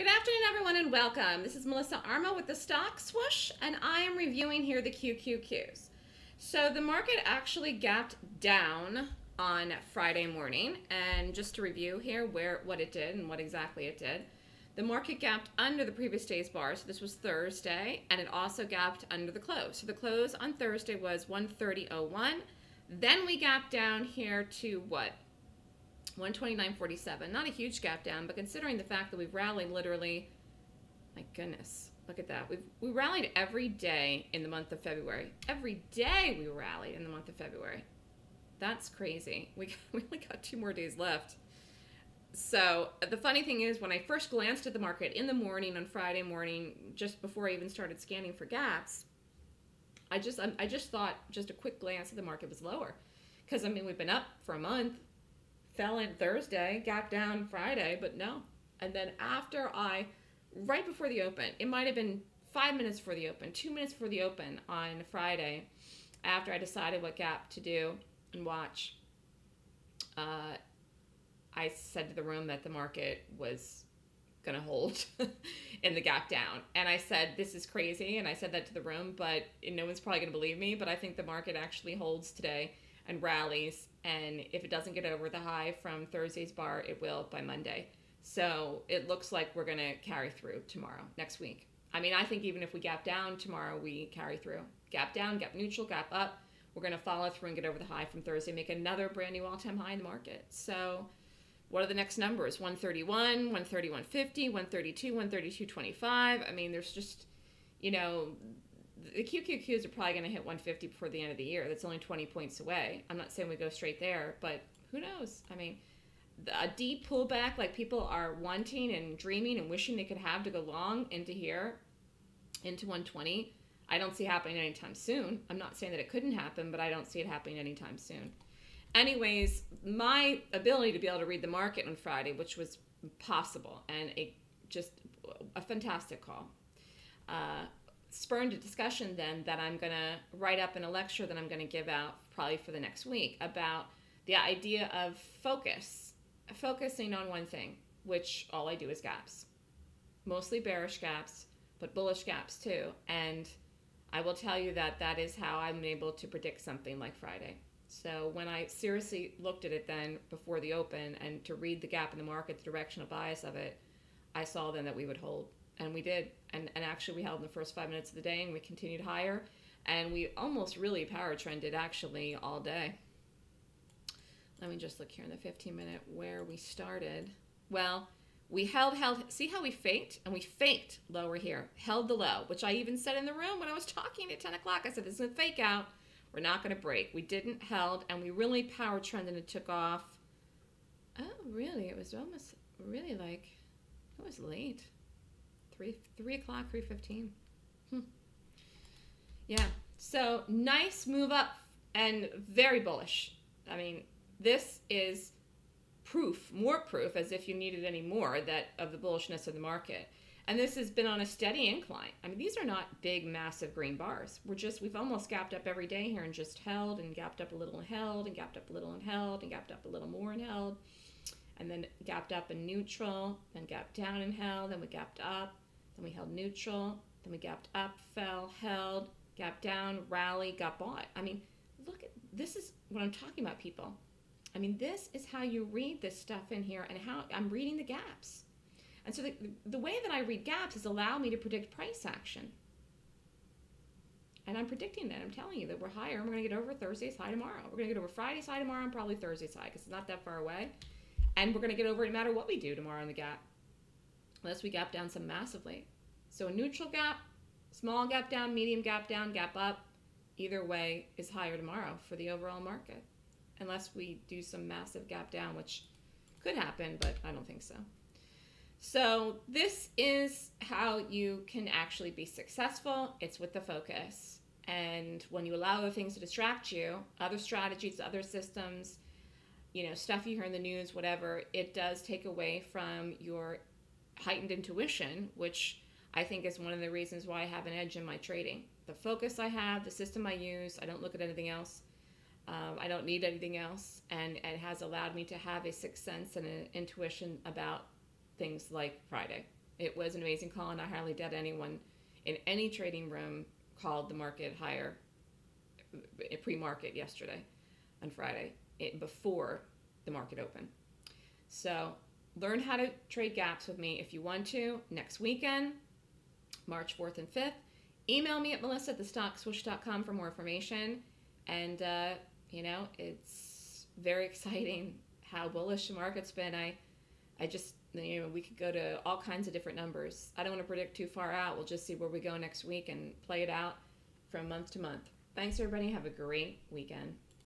Good afternoon, everyone, and welcome. This is Melissa Armo with the Stock Swoosh, and I am reviewing here the QQQs. So the market actually gapped down on Friday morning, and just to review here where what it did and what exactly it did. The market gapped under the previous day's bar, so this was Thursday, and it also gapped under the close. So the close on Thursday was 130.01. Then we gapped down here to what? 129.47. Not a huge gap down, but considering the fact that we've rallied literally, my goodness, look at that. We've we rallied every day in the month of February. Every day we rallied in the month of February. That's crazy. We, we only got two more days left. So uh, the funny thing is, when I first glanced at the market in the morning on Friday morning, just before I even started scanning for gaps, I just um, I just thought just a quick glance at the market was lower, because I mean we've been up for a month, fell in Thursday, gap down Friday, but no. And then after I, right before the open, it might have been five minutes for the open, two minutes for the open on Friday, after I decided what gap to do and watch. Uh, I said to the room that the market was going to hold in the gap down. And I said, this is crazy. And I said that to the room, but no one's probably going to believe me. But I think the market actually holds today and rallies. And if it doesn't get over the high from Thursday's bar, it will by Monday. So it looks like we're going to carry through tomorrow, next week. I mean, I think even if we gap down tomorrow, we carry through. Gap down, gap neutral, gap up. We're going to follow through and get over the high from Thursday, make another brand new all time high in the market. So what are the next numbers 131 131.50 132 132.25 i mean there's just you know the qqqs are probably going to hit 150 before the end of the year. That's only 20 points away. I'm not saying we go straight there but who knows? I mean a deep pullback like people are wanting and dreaming and wishing they could have to go long into here into 120 i don't see happening anytime soon. I'm not saying that it couldn't happen but i don't see it happening anytime soon. Anyways, my ability to be able to read the market on Friday, which was possible and a just a fantastic call, uh, spurned a discussion then that I'm going to write up in a lecture that I'm going to give out probably for the next week about the idea of focus, focusing on one thing, which all I do is gaps, mostly bearish gaps, but bullish gaps too. And I will tell you that that is how I'm able to predict something like Friday. So when I seriously looked at it then before the open and to read the gap in the market, the directional bias of it, I saw then that we would hold. And we did. And, and actually, we held in the first five minutes of the day and we continued higher. And we almost really power trended actually all day. Let me just look here in the 15 minute where we started. Well, we held, held, see how we faked? And we faked lower here, held the low, which I even said in the room when I was talking at 10 o'clock. I said, this is a fake out we're not going to break. We didn't held, and we really power trended and took off. Oh, really? It was almost really like it was late. Three three o'clock, three fifteen. Hmm. Yeah. So nice move up and very bullish. I mean, this is proof, more proof, as if you needed any more that of the bullishness of the market. And this has been on a steady incline. I mean, these are not big, massive green bars. We're just, we've almost gapped up every day here and just held and gapped up a little and held and gapped up a little and held and gapped up a little more and held. And then gapped up in neutral, then gapped down and held, then we gapped up, then we held neutral, then we gapped up, fell, held, gapped down, rally, got bought. I mean, look at this is what I'm talking about, people. I mean, this is how you read this stuff in here and how I'm reading the gaps. And so the, the way that I read gaps is allow me to predict price action. And I'm predicting that. I'm telling you that we're higher and we're going to get over Thursday's high tomorrow. We're going to get over Friday's high tomorrow and probably Thursday's high because it's not that far away. And we're going to get over it no matter what we do tomorrow in the gap, unless we gap down some massively. So a neutral gap, small gap down, medium gap down, gap up, either way is higher tomorrow for the overall market. Unless we do some massive gap down, which could happen, but I don't think so. So this is how you can actually be successful. It's with the focus. And when you allow other things to distract you, other strategies, other systems, you know, stuff you hear in the news, whatever, it does take away from your heightened intuition, which I think is one of the reasons why I have an edge in my trading. The focus I have, the system I use, I don't look at anything else. Um, I don't need anything else, and it has allowed me to have a sixth sense and an intuition about things like Friday It was an amazing call, and I highly doubt anyone in any trading room called the market higher uh, pre-market yesterday on Friday it, before the market opened. So learn how to trade gaps with me if you want to next weekend, March 4th and 5th. Email me at melissa at thestockswoosh.com for more information. And, uh, you know, it's very exciting how bullish the market's been. I, I just, you know, we could go to all kinds of different numbers. I don't want to predict too far out. We'll just see where we go next week and play it out from month to month. Thanks, everybody. Have a great weekend.